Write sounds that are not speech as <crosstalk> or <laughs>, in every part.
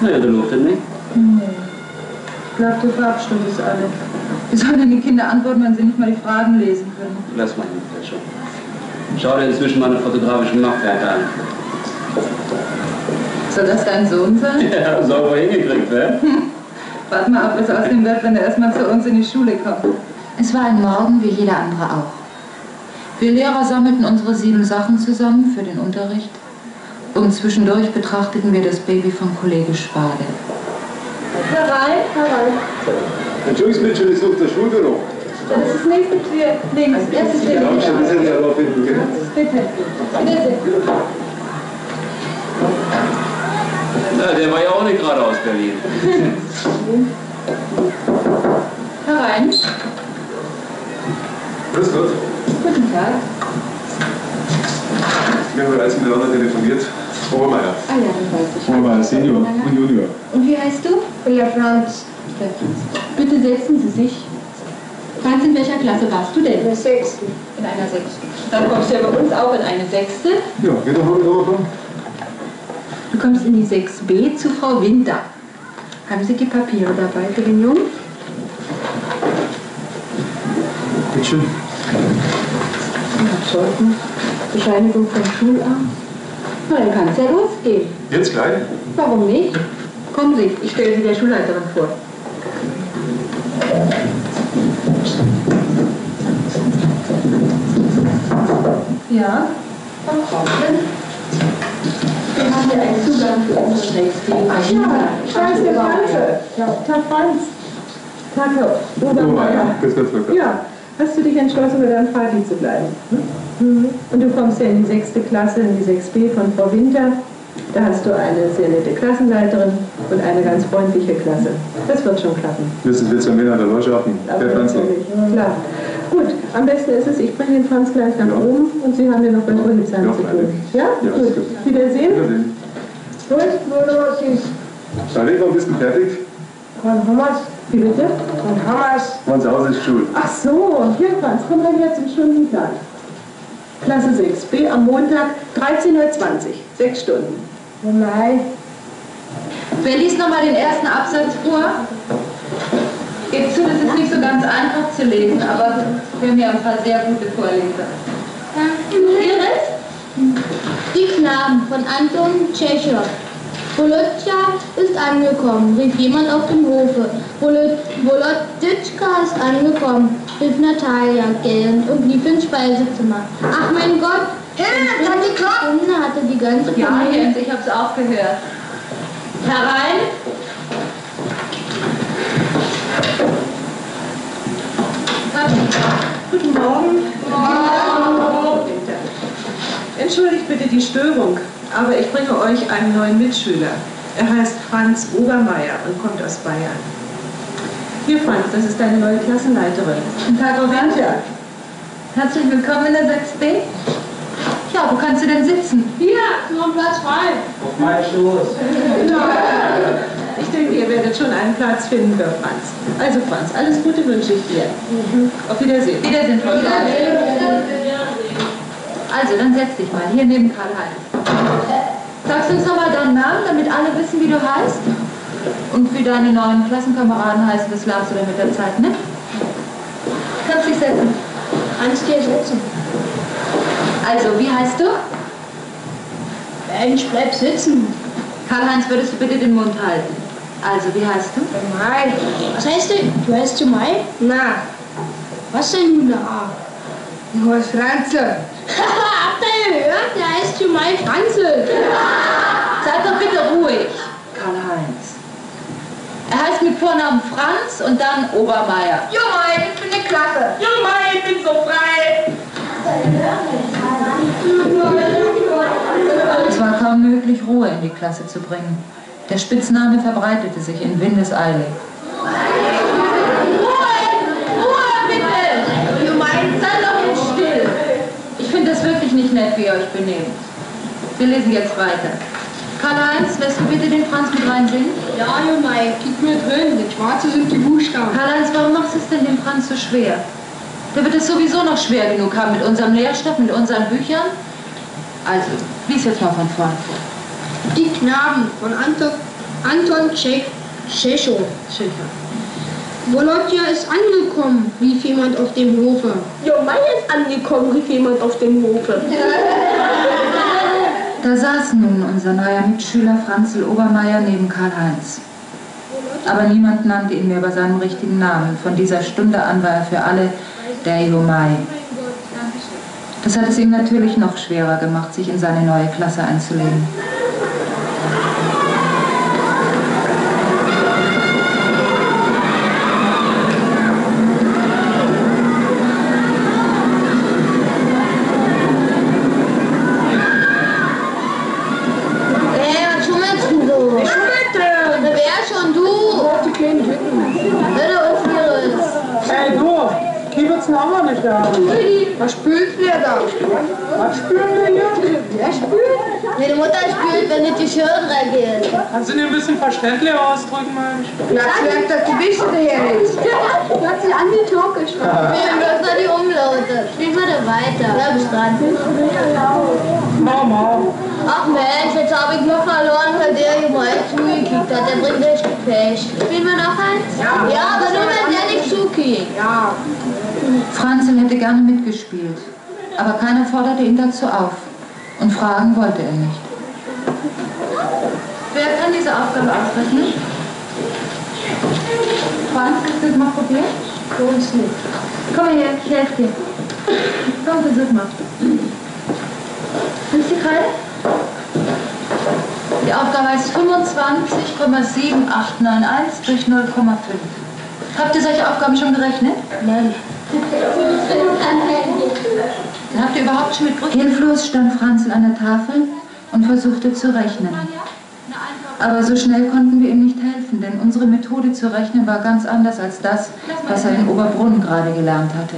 Naja, du lobst nicht. Nee. Ich glaube, du verabschiedest alle. Wie sollen denn die Kinder antworten, wenn sie nicht mal die Fragen lesen können? Lass mal das schon. Schau dir inzwischen meine fotografischen Machwerke an. Soll das dein Sohn sein? <laughs> Ja, sauber hingekriegt, ne? <laughs> Warte mal ab, was aus dem wird, wenn er erstmal zu uns in die Schule kommt. Es war ein Morgen wie jeder andere auch. Wir Lehrer sammelten unsere sieben Sachen zusammen für den Unterricht und zwischendurch betrachteten wir das Baby von Kollege Spade. Herein, herein. Entschuldigung, bitte, ich suche das Schulbüro. Das ist nächste Tür links. Tür Ja, links. schon, das aber finden können. Bitte. Bitte sehr. Na, der war ja auch nicht gerade aus Berlin. Herein. Grüß Gott. Guten Tag. Wir haben bereits miteinander telefoniert. Obermeier. Ah ja, das weiß ich. Obermeier Senior und Junior. Und wie heißt du? Ja, Franz. Bitte setzen Sie sich. Franz, in welcher Klasse warst du denn? Der Sechste. In einer sechsten. Dann kommst du ja bei uns auch in eine sechste. Ja, geht doch heute aber von. Du kommst in die 6b zu Frau Winter. Haben Sie die Papiere dabei für den Jungen? Bitte schön. Bescheinigung vom Schulamt. Dann kann es ja losgehen. Jetzt gleich? Warum nicht? Kommen Sie, ich stelle Sie der Schulleiterin vor. Ja. Wir haben hier einen Zugang für unsere 6b. Ach ja, Franz der Franze. Ja, Tag Franz. Tag, Herr Obermeier. Frau. Ja, hast du dich entschlossen, mit deinem Vati zu bleiben? Hm? Und du kommst ja in die sechste Klasse, in die 6b von Frau Winter. Da hast du eine sehr nette Klassenleiterin und eine ganz freundliche Klasse. Das wird schon klappen. Müssen wir zur Männer der Leuschaften. Aber Der Franz. natürlich, Klar. Gut, am besten ist es, ich bringe den Franz gleich nach oben und Sie haben ja noch bei Ulrichsheim Ja, zu tun. Ja? Ja, gut. gut. Wiedersehen. Wiedersehen. Gut, wurde was ist. Charlie, wann bist du fertig? Haben wir's? Wie bitte? Wir's? Wann zu Hause ist Schule. Ach so, hier Franz, komm dann jetzt zum Stundenplan. Klasse 6b am Montag 13.20 Uhr, sechs Stunden. Oh nein. Wer liest nochmal den ersten Absatz vor? Gebt zu, das ist nicht so ganz einfach zu lesen, aber wir haben ja ein paar sehr gute Vorleser. Iris? Die Knaben von Anton Tschechow. Volodja ist angekommen, rief jemand auf dem Hofe. Volod- Voloditschka ist angekommen, rief Natalia gellend und lief ins Speisezimmer. Ach mein Gott! Hilfe, hat die Glocke! Stunde hatte die ganze Ja, Familie. Jens, ich hab's auch gehört. Herein? Guten Morgen. Entschuldigt bitte die Störung, aber ich bringe euch einen neuen Mitschüler. Er heißt Franz Obermeier und kommt aus Bayern. Hier, Franz, das ist deine neue Klassenleiterin. Guten Tag, Winter. Herzlich willkommen in der 6b. Ja, wo kannst du denn sitzen? Hier, nur Platz frei. Auf meinen Stoß. Ich denke, ihr werdet schon einen Platz finden für Franz. Also Franz, alles Gute wünsche ich dir. Auf Wiedersehen. Wiedersehen, Frau Winter. Also, dann setz dich mal hier neben Karl-Heinz. Sagst du uns nochmal deinen Namen, damit alle wissen, wie du heißt? Und wie deine neuen Klassenkameraden heißen, das lernst du dann mit der Zeit, ne? Kannst dich setzen. Hans, hier sitzen. Also, wie heißt du? Mensch, bleib sitzen. Karl-Heinz, würdest du bitte den Mund halten? Also, wie heißt du? Mai. Was heißt du? Du heißt du Mai? Na, Was denn, Hühner? Ah. du hast Franze. <laughs> Heißt Jumai Franzl. Seid doch bitte ruhig, Karl-Heinz. Er heißt mit Vornamen Franz und dann Obermeier. Junge, ich bin eine Klasse. Junge, ich bin so frei. Es war kaum möglich, Ruhe in die Klasse zu bringen. Der Spitzname verbreitete sich in Windeseile. Ruhe, bitte! Jumein, sei doch jetzt still! Ich finde das wirklich nicht nett, wie ihr euch benehmt. Wir lesen jetzt weiter. Karl-Heinz, lässt du bitte den Franz mit reinsingen? Ja, Jumai, gib mir drin. Das Schwarze sind die Buchstaben. Karl-Heinz, warum machst du es denn dem Franz so schwer? Der wird es sowieso noch schwer genug haben mit unserem Lehrstoff, mit unseren Büchern. Also, lies jetzt mal von vorn vor. Die Knaben von Anton Anton Tschech, Tschechow. Schäfer. Volodja ist angekommen, rief jemand auf dem Hofe. Jo, Mai ist angekommen, rief jemand auf dem Hofe. <laughs> Da saß nun unser neuer Mitschüler Franzl Obermeier neben Karl-Heinz. Aber niemand nannte ihn mehr bei seinem richtigen Namen. Von dieser Stunde an war er für alle der Jomai. Das hat es ihm natürlich noch schwerer gemacht, sich in seine neue Klasse einzuleben. Kannst du dir ein bisschen verständlicher ausdrücken, Mensch? Platz lernt das Gewicht her <laughs> jetzt. Hört sich an wie Türkisch. Wir müssen die Umlaute. Spiel mal da weiter. Bleib dran. Mama. Ach Mensch, jetzt habe ich nur verloren, weil der hier mal zugekickt hat. Der bringt echt Pech. Spielen wir noch eins? Ja, aber nur wenn der nicht zukickt. Ja. Franzl hätte gerne mitgespielt, aber keiner forderte ihn dazu auf. Und fragen wollte er nicht. Wer kann diese Aufgabe ausrechnen? Franz, willst du es mal probieren? Für uns nicht. Komm her, ich helfe dir. Komm, versuch mal. Nimmst du die Kreide? Die Aufgabe heißt 25,7891 durch 0,5. Habt ihr solche Aufgaben schon gerechnet? Nein. Habt ihr überhaupt schon mit Brüchen? Hilflos stand Franzl an der Tafel und versuchte zu rechnen. Aber so schnell konnten wir ihm nicht helfen, denn unsere Methode zu rechnen war ganz anders als das, was er in Oberbrunn gerade gelernt hatte.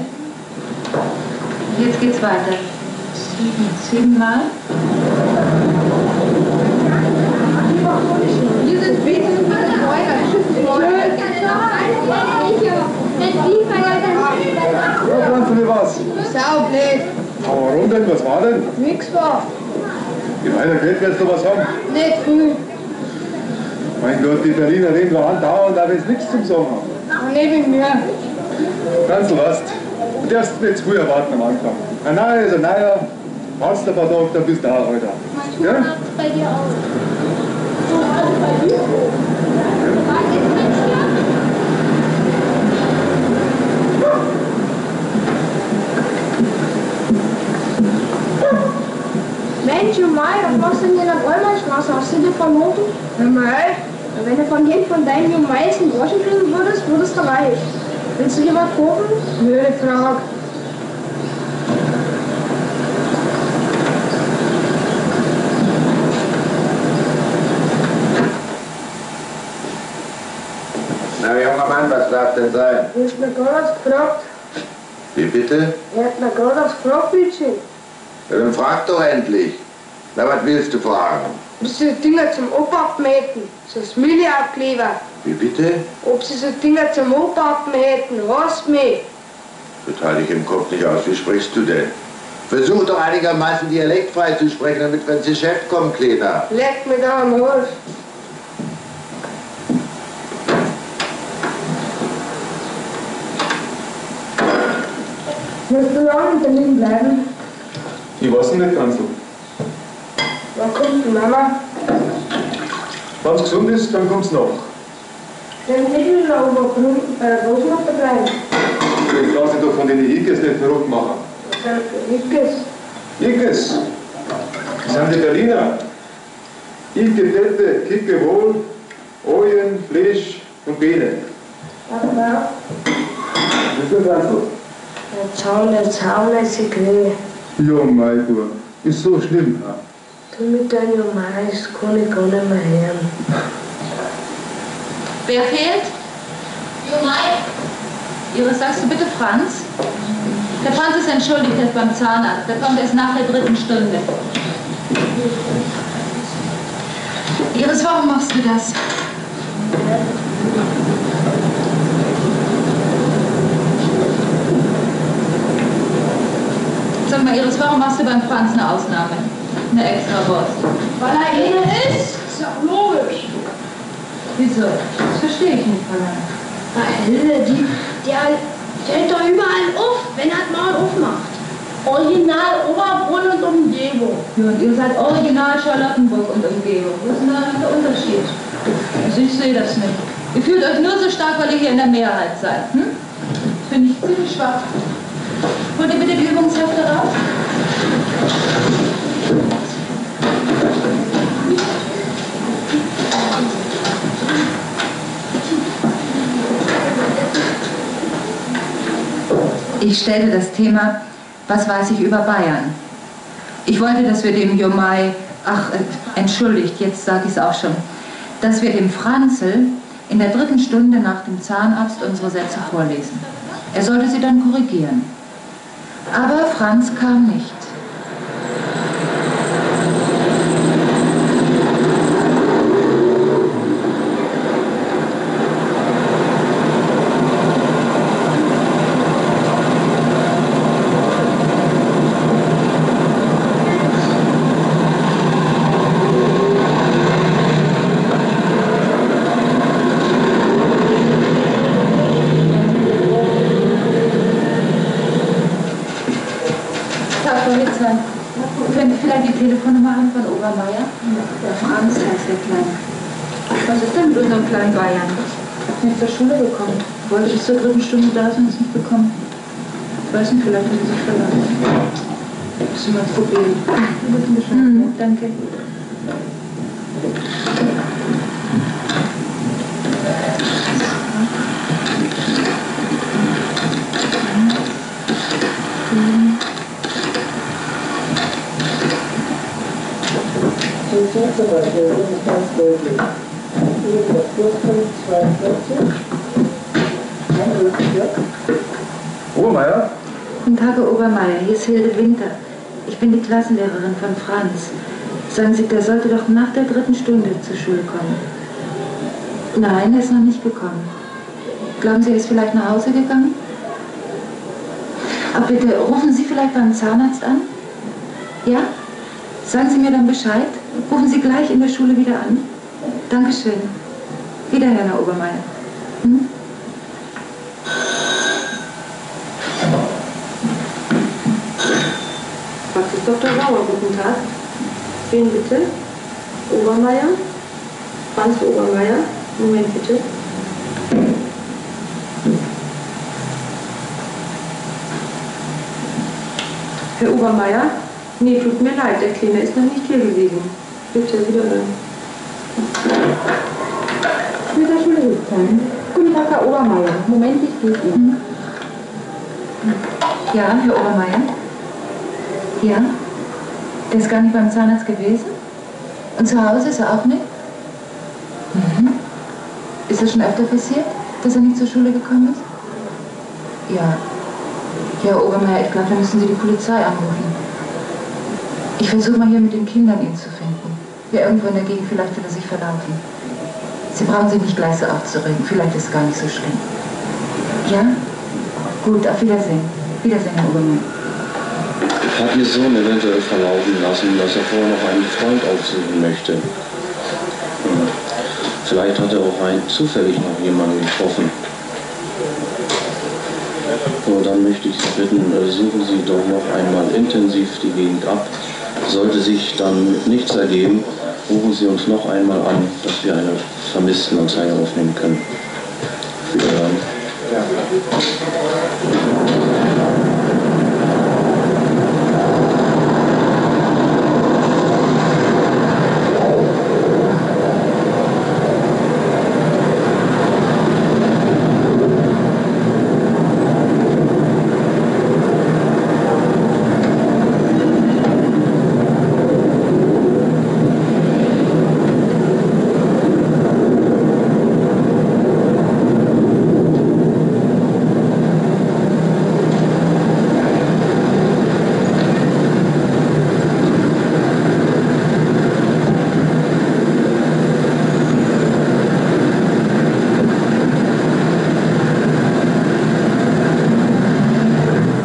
Jetzt geht's weiter. Sieben, siebenmal. Wir sind wesentlich Ja, Franzl, was? Saublöd. Aber warum denn? Was war denn? Nix war. Die weiter Geld wirst du was haben. Nicht früh. Mein Gott, die Berliner reden da andauernd, aber ist nichts zum Sagen haben. Neben mir. Franzl, was? Du darfst nicht zu früh erwarten am Anfang. Ein neuer ist ein neuer. Du ein paar Tage, dann bist du da, Alter. Ja? Bei dir auch. Mai, was machst du denn in der Bäumerstraße? Hast du dir verloren? Ja, Mai. Wenn du von jedem von deinen Jumais einen Groschen kriegen würdest, würdest du reich. Willst du dir was kaufen? Nö, frag. Na, junger Mann, was darf denn sein? Er hat mir gerade gefragt. Wie bitte? Er hat mir gerade gefragt, Mädchen. Ja, dann frag doch endlich. Na, was willst du fragen? Ob sie so Dinger zum Obachten hätten. So das Müllabkleber. Wie bitte? Ob sie so Dinger zum Obachten hätten. Hast mich. Das halte ich im Kopf nicht aus. Wie sprichst du denn? Versuch doch einigermaßen dialektfrei zu sprechen, damit wir ins Geschäft kommen, Kleiner. Leck mir da am Hals. Willst du lange in Berlin bleiben? Ich weiß nicht, Franzl. Wann kommt die Mama? Wenn es gesund ist, dann kommt's noch. Dann hätten wir noch der Großmutter bleiben. Ich lasse doch von den Ickes nicht verrückt machen. Ickes. Ickes, das sind die Berliner. Icke, Tette, Kicke, Wohl, Ojen, Fleisch und Beine. Aber Wie ist das, Franzl? der Zaun, der Zaun ist weh. Ja, mein Gott, ist so schlimm. Ja? Du mit deinem Mais kann ich gar nicht mehr hören. Wer fehlt? Jumai. Iris, sagst du bitte Franz? Der Franz ist entschuldigt, ist beim Zahnarzt. Der kommt erst nach der dritten Stunde. Iris, warum machst du das? Sag mal, Iris, warum machst du beim Franz eine Ausnahme? Eine extra Wurst? Weil er eine ist, ist doch logisch. Wieso? Das verstehe ich nicht, Fräulein. Weil die, der stellt doch überall auf, wenn er Maul aufmacht. Original Oberbrunn und Umgebung. Ja, und ihr seid original Charlottenburg und Umgebung. Wo ist denn da der Unterschied? Also ich sehe das nicht. Ihr fühlt euch nur so stark, weil ihr hier in der Mehrheit seid. Hm? Finde ich ziemlich schwach. Holt ihr bitte die Übungshefte raus? Ich stellte das Thema, was weiß ich über Bayern? Ich wollte, dass wir dem Jomai, ach, äh, entschuldigt, jetzt sage ich es auch schon, dass wir dem Franzl in der dritten Stunde nach dem Zahnarzt unsere Sätze vorlesen. Er sollte sie dann korrigieren. Aber Franz kam nicht. Tag, Frau Hitzmann. Können Sie vielleicht die Telefonnummer haben von Obermeier? Der Franz heißt der Kleine. Was ist denn mit unserem kleinen Bayern? Nicht zur Schule gekommen. Wollte bis zur dritten Stunde da sein, ist nicht gekommen. Ich weiß nicht, vielleicht hat er sich verlassen. Müssen wir probieren. Mhm, danke. Obermeier? Guten Tag, Herr Obermeier. Hier ist Hilde Winter. Ich bin die Klassenlehrerin von Franz. Sagen Sie, der sollte doch nach der dritten Stunde zur Schule kommen. Nein, er ist noch nicht gekommen. Glauben Sie, er ist vielleicht nach Hause gegangen? Aber bitte, rufen Sie vielleicht beim Zahnarzt an? Ja? Sagen Sie mir dann Bescheid. Rufen Sie gleich in der Schule wieder an. Dankeschön. Wiederhören, Herr Obermeier. Hm? Dr. Sauer, guten Tag. Wen bitte? Obermeier? Franz Obermeier? Moment bitte. Herr Obermeier? Nee, tut mir leid, der Kleine ist noch nicht hier gewesen. Bitte, wiederhören. Mit der Schule mitteilen. Guten Tag, Herr Obermeier. Moment, ich gehe Ihnen. Ja, Herr Obermeier? Ja? Der ist gar nicht beim Zahnarzt gewesen? Und zu Hause ist er auch nicht? Mhm. Ist das schon öfter passiert, dass er nicht zur Schule gekommen ist? Ja. Ja, Herr Obermeier, ich glaube, da müssen Sie die Polizei anrufen. Ich versuche mal hier mit den Kindern ihn zu finden. Wer irgendwo in der Gegend, vielleicht wird er sich verlaufen. Sie brauchen sich nicht gleich so aufzuregen. Vielleicht ist es gar nicht so schlimm. Ja? Gut, auf Wiedersehen. Wiedersehen, Herr Obermeier. Hat Ihr Sohn eventuell verlauten lassen, dass er vorher noch einen Freund aufsuchen möchte? Hm. Vielleicht hat er auch rein zufällig noch jemanden getroffen. So, dann möchte ich Sie bitten, äh, suchen Sie doch noch einmal intensiv die Gegend ab. Sollte sich dann nichts ergeben, rufen Sie uns noch einmal an, dass wir eine Vermisstenanzeige aufnehmen können. Wiederhören.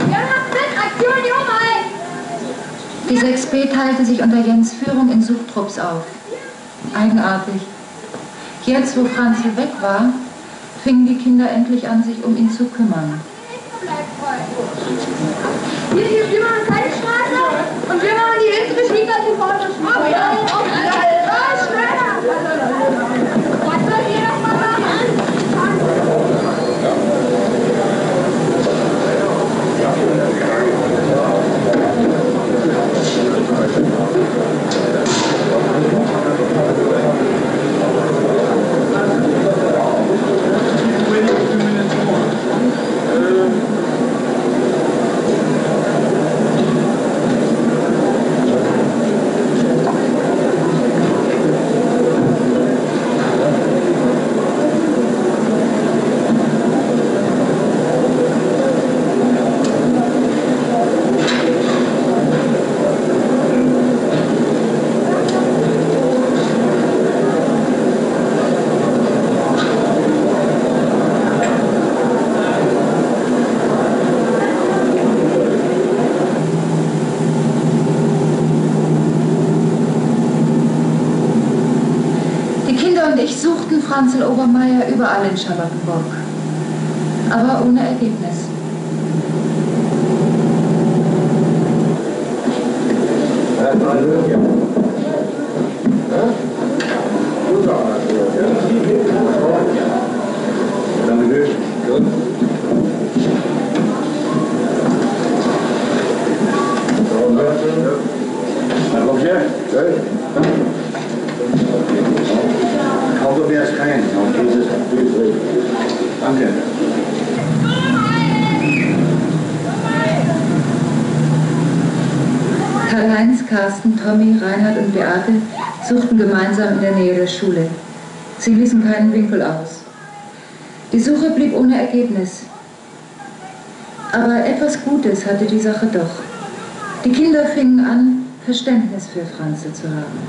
Jonas, mit, Aktion Jomai! Die 6b teilte sich unter Jens Führung in Suchtrupps auf. Eigenartig. Jetzt, wo Franzl weg war, fingen die Kinder endlich an, sich um ihn zu kümmern. Hier, hier, wir machen keine Straße und wir machen die hintere Schwiegerliche Vorderstraße. Oh, ja, Franzl Obermeier überall in Charlottenburg, aber ohne Ergebnis. Auto Tommy, Reinhard und Beate suchten gemeinsam in der Nähe der Schule. Sie ließen keinen Winkel aus. Die Suche blieb ohne Ergebnis. Aber etwas Gutes hatte die Sache doch. Die Kinder fingen an, Verständnis für Franzl zu haben.